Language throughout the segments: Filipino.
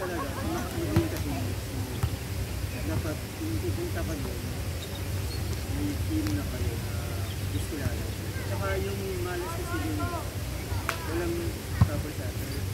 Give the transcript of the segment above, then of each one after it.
talaga, kung makakagaling ka din, dapat yung pupunta ka doon, may team na kayo na gusto lalo. Saka yung malas kasi din, walang cover sa atin.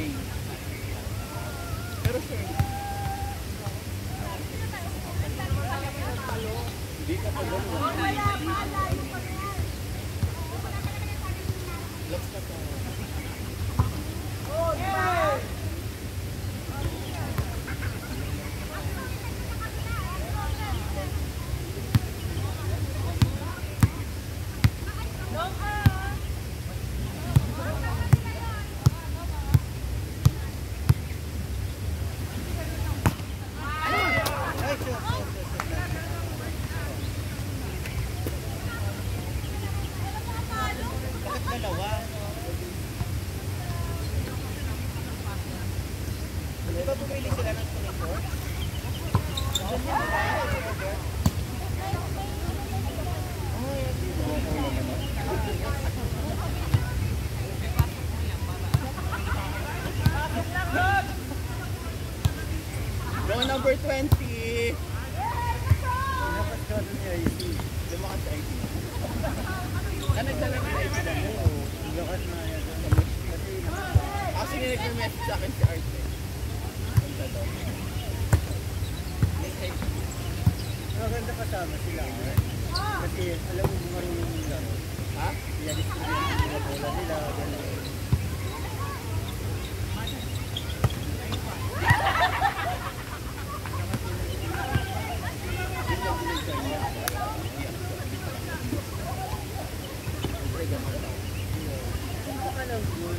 Sunday. Pero sure. Hindi ka pa doon. Last number 20! Dapat ka doon niya, easy. Lumakas sa ID. Ah, nagdala ng ID na mo. Lakas na yan. Kasi Actually, nag-message sa akin si daw. May ID. maganda kasama sila. eh. Kasi alam mo marunong laro. Ha? Iya-distribute nila bola nila. ganun. Baka lang good.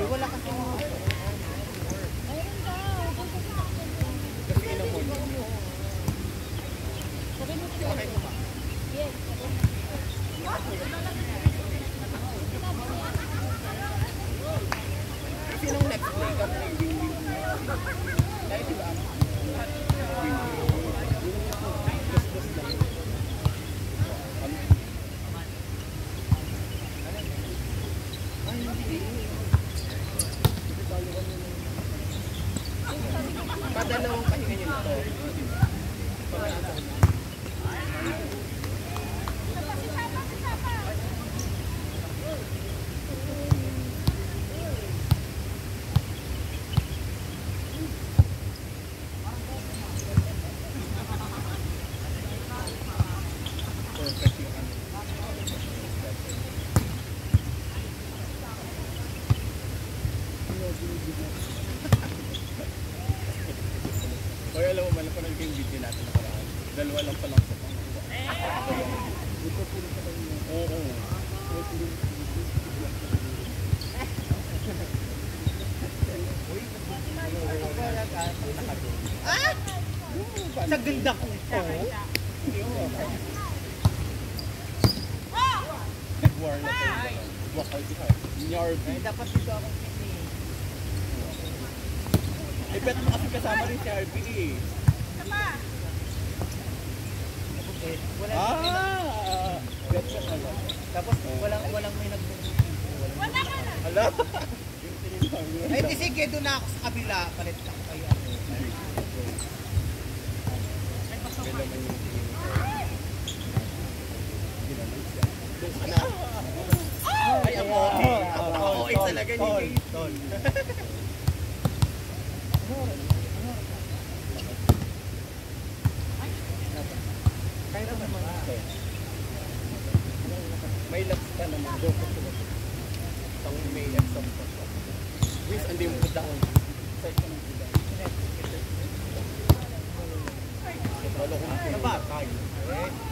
Eh, wala kasi mga... Kasi ilang mo yun. Okay mo ba? Kasi nung next play ka, may win-win. Dahil diba? Bus-bus lang. Ay, hindi. Padalawang pahinga nyo na to. Ay, di sige, doon na ako sa kabila. Palit ka ko kayo. Ay, ang okay. Ang okay talaga ni Tol. Kaya naman May lags ka naman. Joke ko may lags ang Please, andi yung food down. Ano ba? Tayo.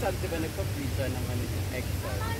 शांति मैंने खुद बीच जाना मैंने extra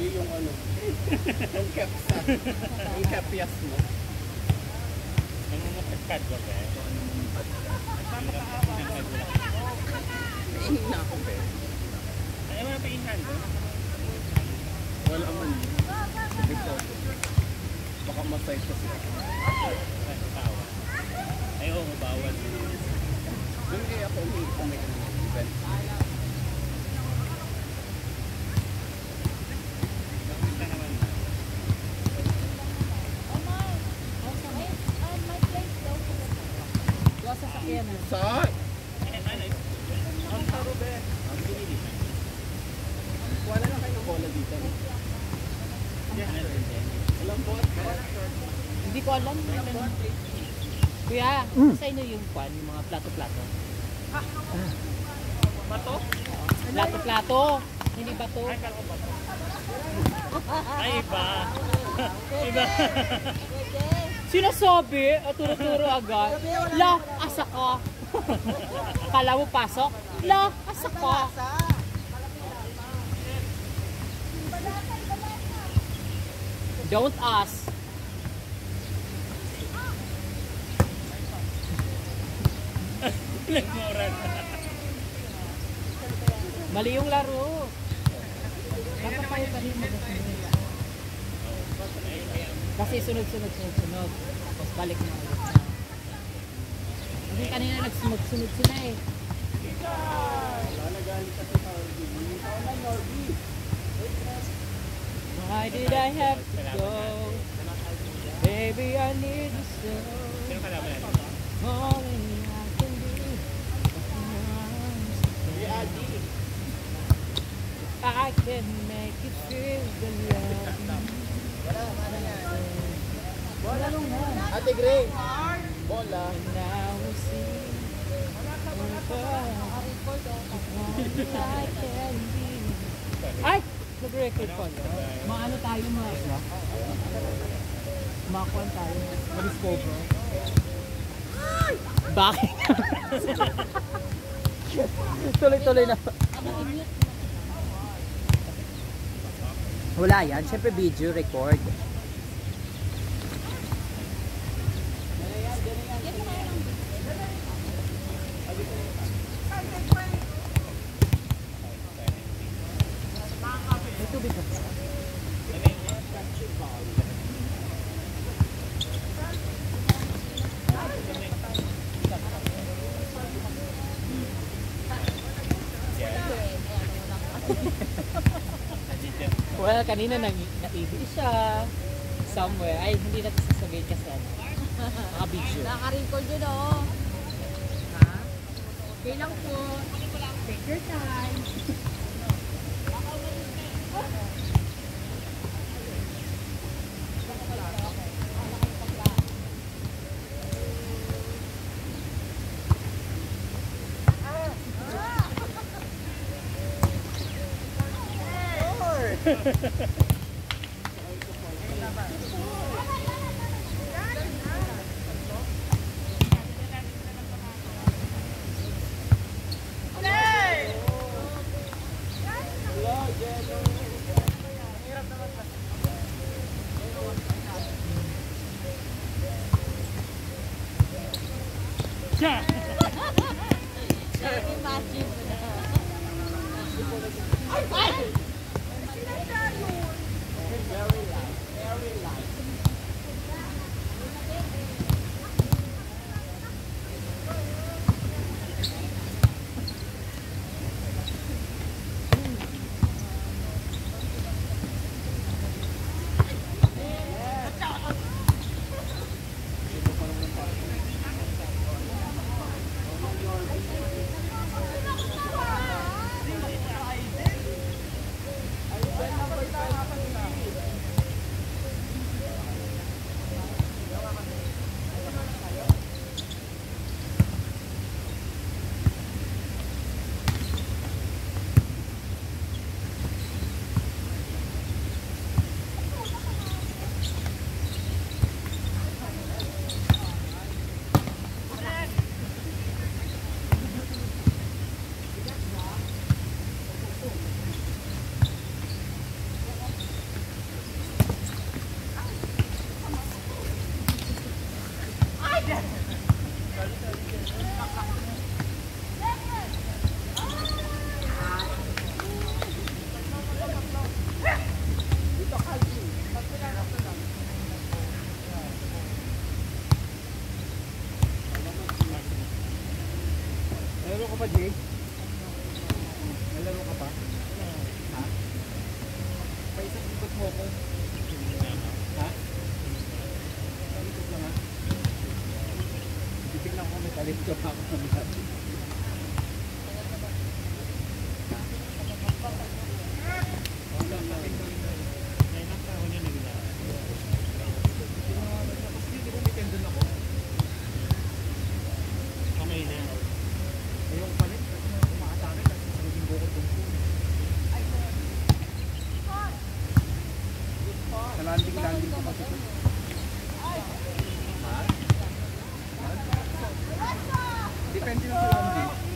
Kasi yung ano, yung kapsa, yung kapyas mo. Ano mo pagkad ba? Ayaw mo na wala man. Baka masay pa siya. Tawa. Ay, oo, bawal. Doon kaya ako umi kung may event. Gawa sa sakyan mo. Sa? Eh, ano yun? Ang taro be. Ang binili. Wala na kayo ng bola dito. Yan, ano rin din. Walang bola. Hindi ko alam. Kuya, sa inyo yung kwan, yung mga plato-plato. Bato? Plato-plato. Hindi ba to? Ay, kala ko bato. Ay, iba. iba. Sinasabi, at turo-turo agad. La, asa ka. Kala mo pasok? La, asa ka. Don't ask. Nagmuran. Mali yung laro. Dapat tayo pa rin Kasi sunod-sunod, sunod-sunod. Tapos balik na ulit. Kasi kanina nagsunod-sunod sila eh. Why did I have to go? Baby, I need you so. Sino kalaban natin? Only I can do. I can make you feel the love. Ate Gray. Bola. Now we see. Only I can be. Ay! Nag-record pa. Maano tayo mga Makakuan tayo. Ma-discover. Bakit? Tuloy-tuloy na. Wala yan. Siyempre video record. Kanina nang naibig siya somewhere. Ay, hindi natin sasabihin kasi ano. Mga video. Naka-record yun, oh. Ha? Okay lang po. Take your time. Ha, ha, ha. Landing-landing po dito. Depende na sa.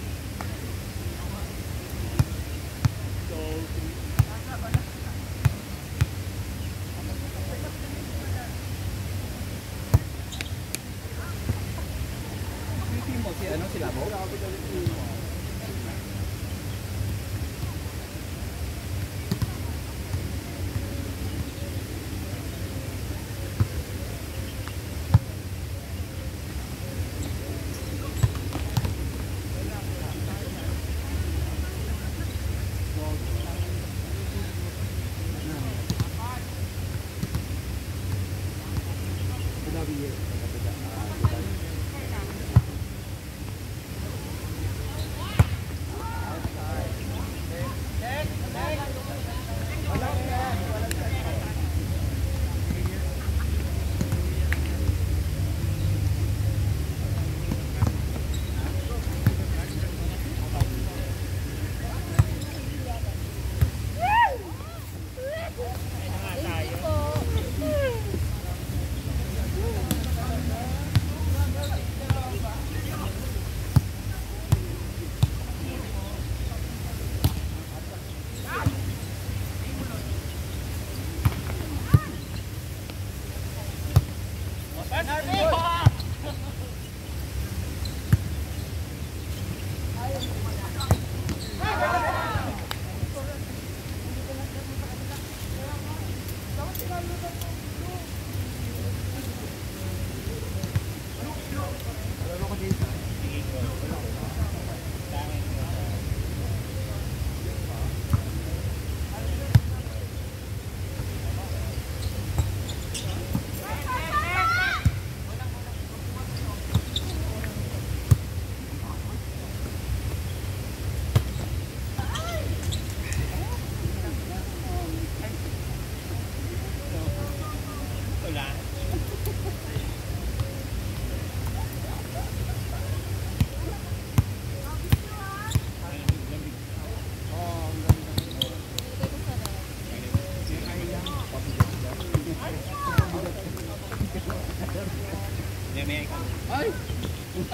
Ay!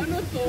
Ano to?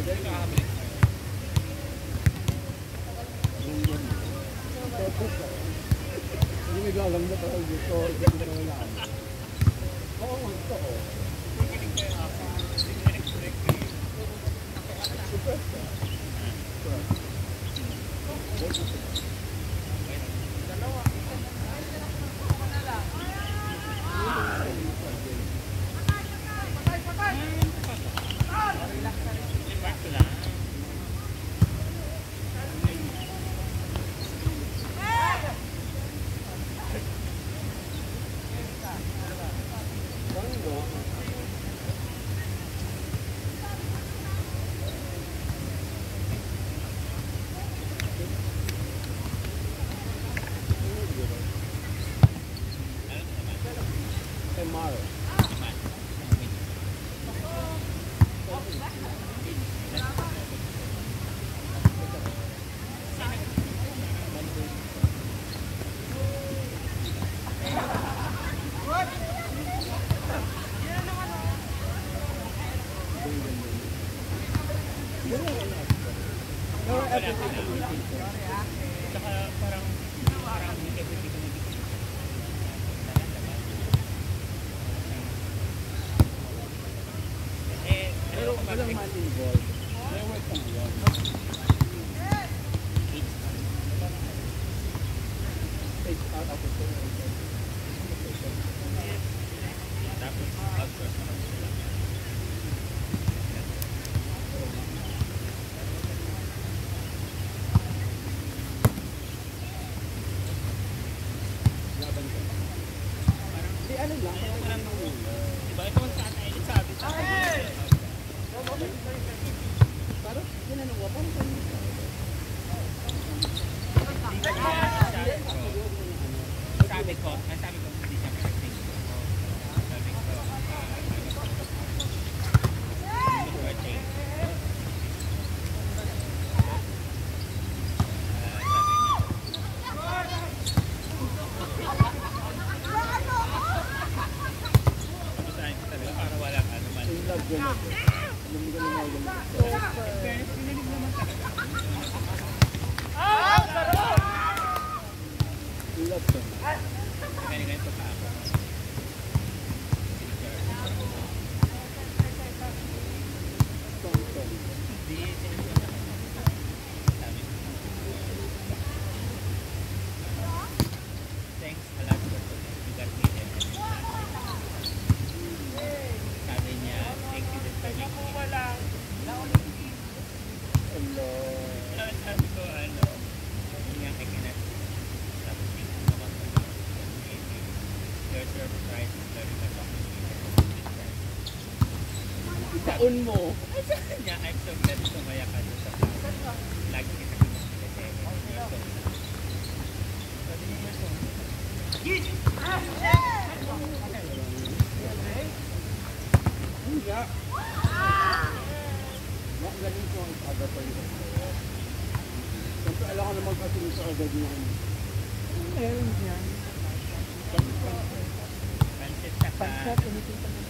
na. Hindi ko na wala. Oo, gusto ko. Tomorrow. Tsaka parang, parang hindi ka hindi ka Eh, Pero ano walang man involved. May work kang yun. Take out of the Tapos, outsource naman sila. laban ko. Di ano lang, kaya lang ng una. Diba? Ito ang sana eh. Sabi sa akin. Parang ginanong ko, parang saan yun? Sabi ko, sabi ko, hindi siya connecting. Sabi ko, ah, ano, birthday. Ah, sabi niya, tapos sabi ko, sabi ko, para walang ano man. In love yun ako. Alam mo ganun ako ganun. In love ka. Ganyan ganito pa ako. Song song. Hindi, sinunod ako. Sabi ko, Thanks a lot for you got me there. Sabi niya, thank you din for making me. Hello. Ah, Sabi ko, ano, yun nga kay Kenneth. Sabi ko, thank you naman for your Your surprise is very much appreciated. Itaon mo. Niya, I'm so glad sumaya ka doon sa. Lagi kita niya, you're so nice. Hindi. Mak galing ko ang aga pa yun. Siyempre, alam ko naman kasi sa agad yung Meron yan. Pansit saka Pansat, tumitinta ng tinatay.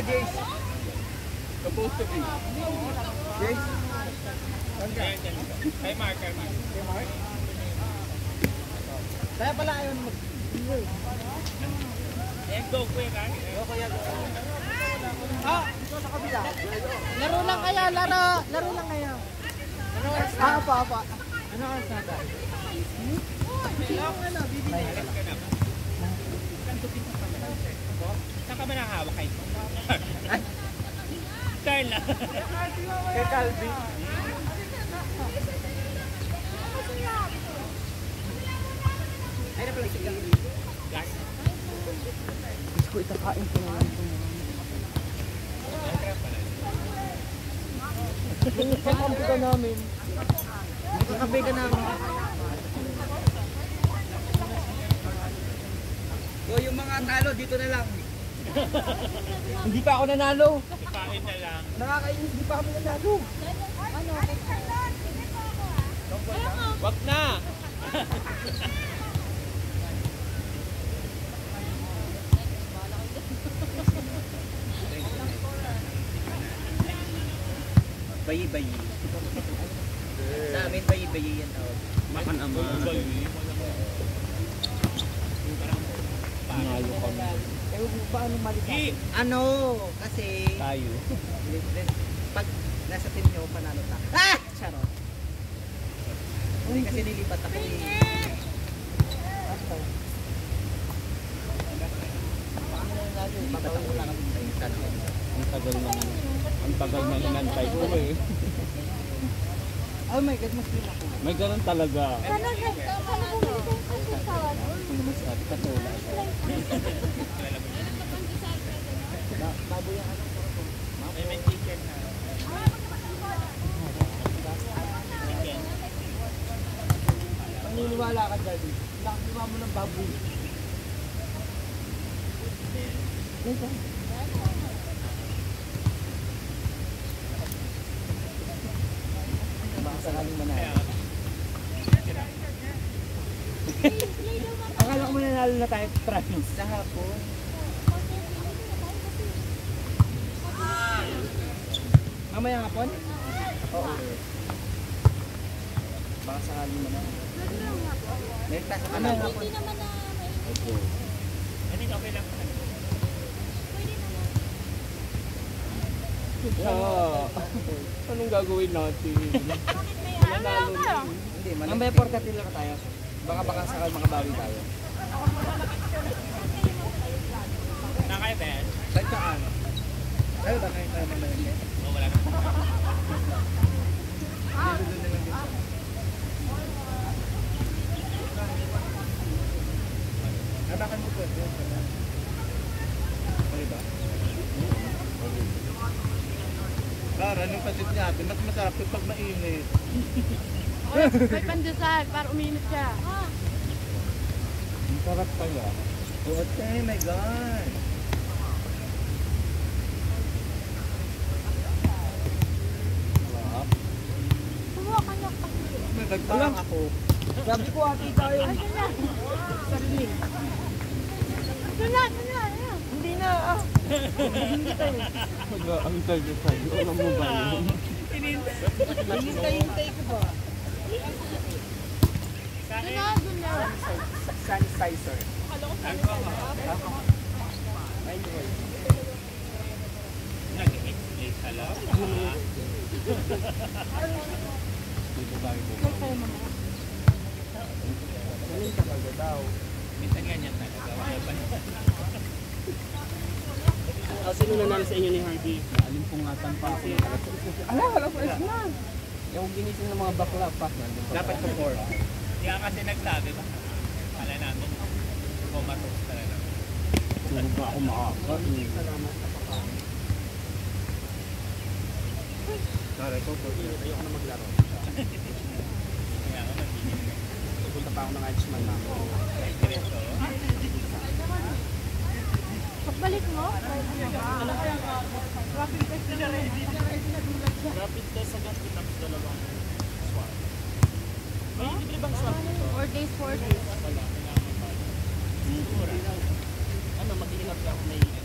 James? Ayan, dyan. Kay Mark, kay Mark. Kaya pala ayaw mag... Eh, go, kuya, Kari. Ah! Ito sa kabila. Laro lang kaya, laro. Laro lang kayo. Ah, apa, apa. Ano ang sada? Saan ka ba nakahawak kay? Carla. Kay Calvin. Ay, na pala si Calvin. Gas. Gusto ko itakain ko na lang ka namin. Kakabe ka namin. So, yung mga talo, dito na lang. Hindi pa ako nanalo. Kain na lang. Nakakainis, di pa kami nanalo. Wag na. Bayi-bayi. Sa amin, bayi-bayi yan tawag. Makan ama. Nanalo kami. Paano malitan? Gi! Ano? Kasi, Tayo. pag nasa team nyo, panalo ta. Ah! Charot. Hindi kasi nilipat ako eh. Ako lang insan. Ang tagal na ang tagal na inantay ko eh. Oh my God, mas din ako. May ganun talaga. Sana sa sana bumili kang kasusawan. Sabi ka tula. May may chicken na. Paniniwala ka dyan. Nakakuha mo ng baboy. Baka sakaling manalo. Akala ko mananalo na tayo promise. Sa hapon. Mamaya nga po. Oo. Baka sakaling manalo. Meron pa sa Ano po? Hindi naman na may Ano yung okay lang? Oo. Anong gagawin natin? Manalo na. Hindi, malaki. Mamaya portatil lang tayo. Baka baka sakal makabawi tayo. Na kayo, Ben? Saan saan? Ay, ba kayo tayo mamaya? Habakan mo po. Okay ba? Para yung pasit natin, mas masarap yung pag mainit. May pandesal para uminit siya. Ang sarap kaya. Okay, my God. Kumuha ka niya kasi. May nagparang ako. Sabi ko ati tayo. Sarili. Ito na, ito na, ito na. Hindi na ah. Mag-aantay ko sa'yo. Alam mo ba yun? Hintay-hintay ko ba? Ito na, doon na. Sanitizer. Nag-explain ka lang. Dito ba ito? Galing talaga daw. Minsan ganyan talaga. Wala pa Oh, sino nanalo sa inyo ni Hardy? Alimpungatan pa ako. Ala, wala pa is na. Yung ginising ng mga bakla pa. nandun pa. Dapat support. Kaya kasi nagsabi ba? Kala namin. Comatose talaga. Tulog ba ako makakain? Sorry ko po. Ayoko na maglaro. Kaya ako nagiging. Pupunta pa ako ng na. Diretso. Pagbalik mo, Rapid test agad tapos dalawang swab. May libre bang swab dito? four days, four days. Ano, mag-iingat lang kung may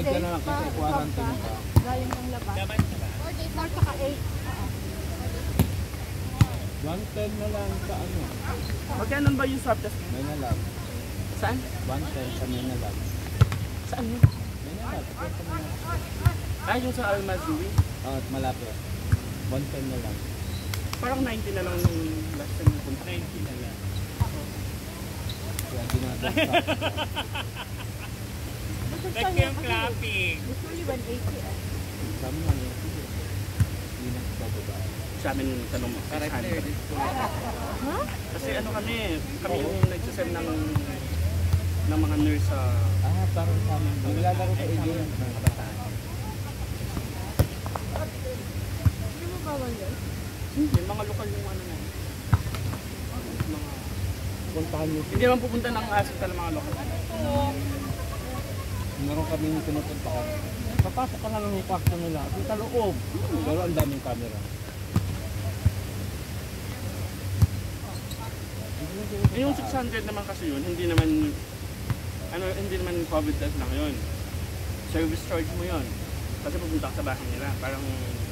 Kahit ka na lang kasi quarantine ka. Galing kang labas. Laman na ba? 4 saka 8. 110 na lang sa ano. Magkano ba yung swab test? May na lang. Saan? 110 sa may na lang. Saan yun? May na lang. Ah, yung sa Almazui. Oh, at malapit. 110 na lang. Parang 90 na lang nung last time na punta. 90 na lang. Kaya ginagawa sa Ba't kayong clapping? Usually 180 eh. sa mga ano. sige. Hindi na sa amin yung tanong mo. Kasi ano kami, kami yung nagsasend ng ng mga nurse sa Ah, parang sa amin. Naglalaro sa AJ ng kabataan. Hindi mo bawal yun? yung mga lokal yung ano na. Mga, Puntahan niyo. hindi naman pupunta ng hospital mga lokal. Meron kami pinupuntahan. Papasok ka na lang yung kwarto nila. Sa loob. Pero ang daming camera. Eh, yung 600 naman kasi yun, hindi naman ano, hindi naman COVID test lang yun. Service charge mo yun. Kasi pupunta sa bahay nila, parang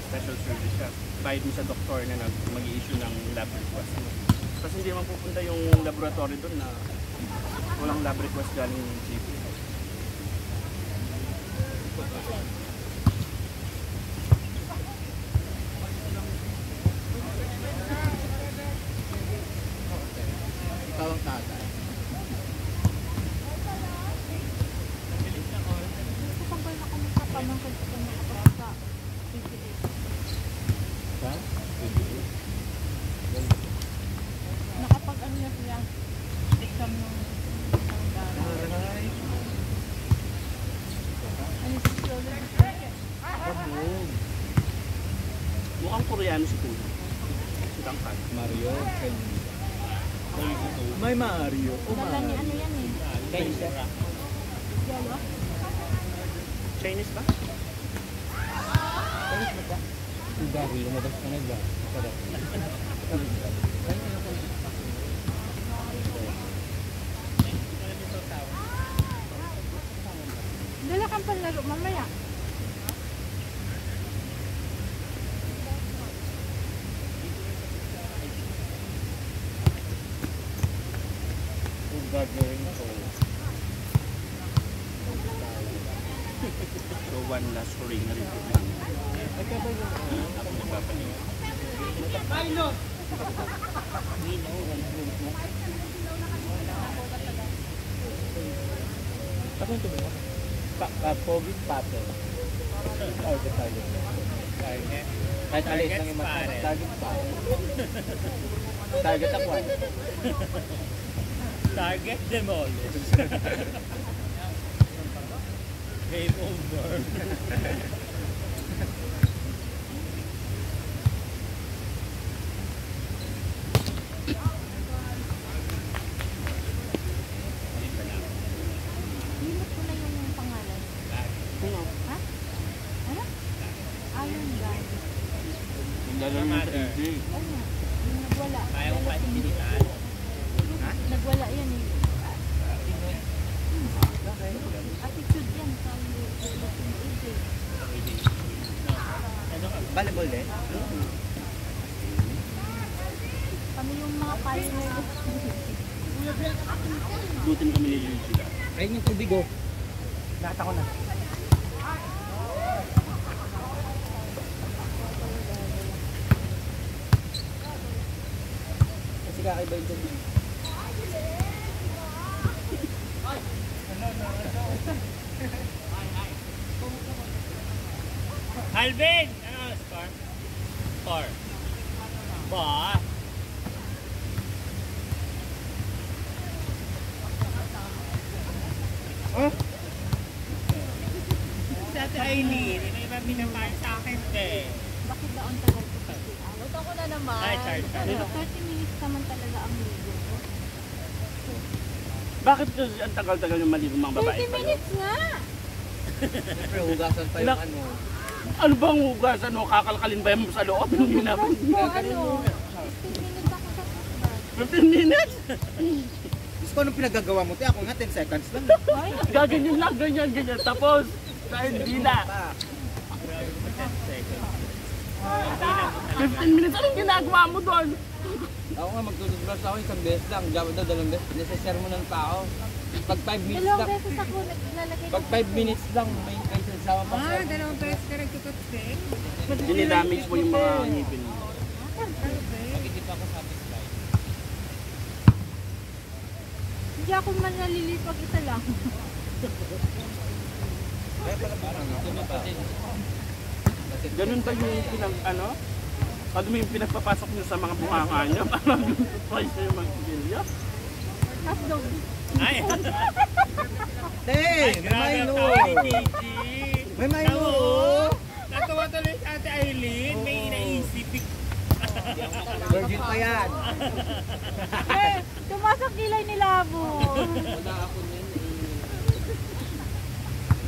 special service siya. Bayad mo sa doktor na nag mag issue ng lab request mo. Kasi hindi naman pupunta yung laboratory doon na walang lab request galing yung GP. Thank you. Si Gary, lumabas ka na dyan. Sarap. Dala kang panlaro mamaya. Kung gagawin ko. So one last ring na rin po lang. Ay, kaba yung ano? Ako nagpapaniwala. Ano ito ba? Pa, pa, COVID pattern. Target, target. Target. Kahit alis lang yung mata. Target pa. Target ako. ah. Target demolished. Game over. Limot ko na yung pangalan. Ano? Ha? Ano? Yung lalo. Oo nga. Yung nagwala. Kaya ko Dala pa si- sinitan. Nagwala yan eh. Attitude yan. Volleyball din? Kami yung mga pioneer. Gutin kami ni Luigi. Ayun yung tubig oh. Nakita ko na. Kasi kakaiba yung tubig. Alvin! Ano ang score? Score. Ba? Sa ate Aileen, ina iba binamahal sa akin eh. Bakit ba ang tagal ko sa Out ako na naman. Ay, sorry, sorry. Pero 30 minutes naman talaga ang ligo ko. Bakit kasi ang tagal-tagal yung maligo mga babae 30 pa yun? minutes nga! Siyempre, hugasan pa yung ano. Ano bang hugas? Ano, kakalkalin ba yung sa loob? Hindi na. Po, ano? 15 minutes ako sa footbath. 15 minutes? Diyos ko, anong pinagagawa mo? Ako nga 10 seconds lang. Gaganyan lang, ganyan, ganyan. Tapos, Dahil hindi na. Grabe mo 10 seconds. Hindi na mo talaga. 15 minutes, anong ginagawa mo doon? Ako nga magtututbrush ako isang beses lang. Diyan daw dalawang beses. Nasa-sermonan pa ako. Pag 5 minutes Dalawang lang. beses ako naglalagay Pag 5 minutes lang, may may sasama pa. Ah, dalawang beses ka nagtututbrush? Dinidamage mo yung mga ngipin mo. Hindi pa ako satisfied. Hindi ako man nalilipag isa lang. Ito pa din. Ganun ba yung pinag, ano? Mo yung pinagpapasok niyo sa mga bunganga niyo? Parang yung price niyo yung mga kutsilyo? Hotdog. Ay! Hey! Ay, grabe ang tao ni Gigi. May may Tama, oh. Natuwa tuloy si Ate Aileen. May inaisip. Virgin pa yan. Eh, tumasok kilay ni Labo. Wala ako nun eh.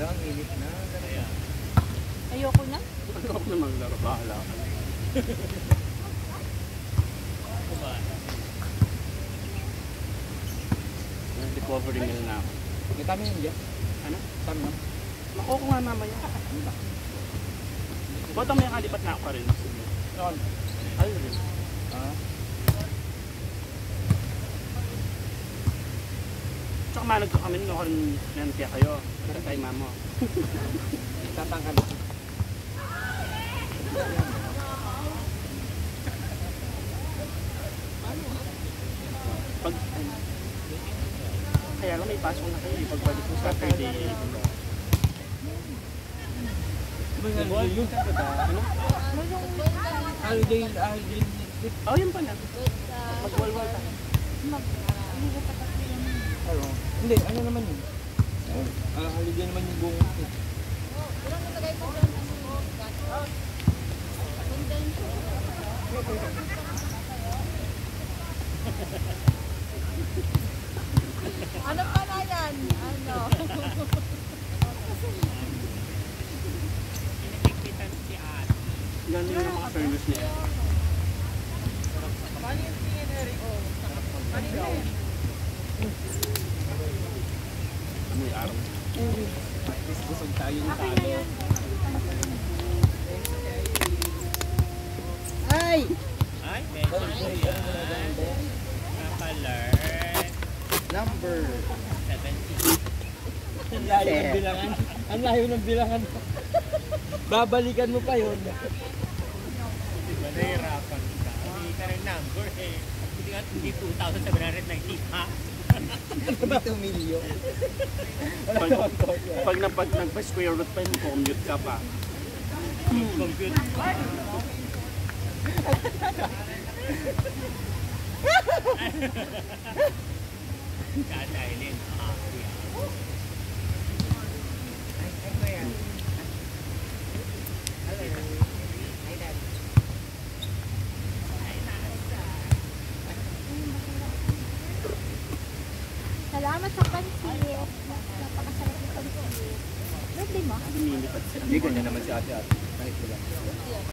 Lang, init na. Ayoko na. Ano ako naman laro? Bahala ka. Recovery meal na ako. May kami yun dyan. Ano? Kami na. Nakuha ko nga mamaya. Ba't ang may kalipat na ako pa rin? Saan? Ay, rin. Ah? Tsaka manag ko kami nung ako rin yan kaya kayo. Kasi kay mamo. Tatangkad. Pag, ano, kaya lang may pasok na kayo. Pagbalik ko Saturday. Holiday yun. Ano? Holiday, holiday. Oh, yun pala. Magwalwal ka. Ano? Hindi, ano naman yun? Ah, holiday naman yung buong. Ano pala yan? Ano? Pinagkikitan si Ate. Ganun yung mga service niya. May araw. At least busog tayo yung talo. Ay! Ay, medyo yan. Kapalert. Number 17. Ang layo ng bilangan. Ang layo ng bilangan. Babalikan mo pa yun. Diba nahihirapan ka? Hindi ka rin number eh. Hindi ka hindi 2,790 pa. Dito milyo. Pag, pag napag nagpa-square root pa yun, commute ka pa. Compute. Ate Yeah. Salamat sa pansit. Napakasarap ng. Hindi, ganyan naman si ate ate.